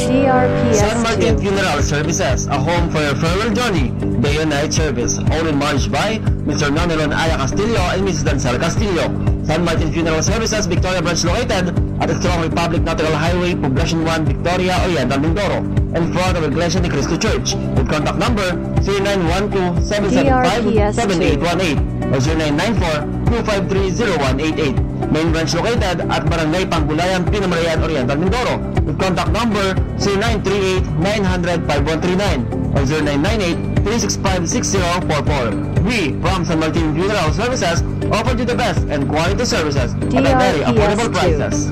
San Martin DRPS2. Funeral Services, a home for your farewell journey, day and night service, owned and managed by Mr. Nonelon Aya Castillo and Mrs. Dancel Castillo. San Martin Funeral Services, Victoria Branch located at the Strong Republic Natural Highway, Poblacion 1, Victoria, Oriental, Mindoro, in front of Iglesia ni Cristo Church, with contact number 0912-775-7818 or 0994-253-0188. Main branch located at Barangay Panggulayan, Pinamalayan, Oriental, Mindoro, with contact number 0938-900-5139 or 0998-365-6044. We from San Martin Funeral Services offer you the best and quality services at a very affordable DRPS2. prices.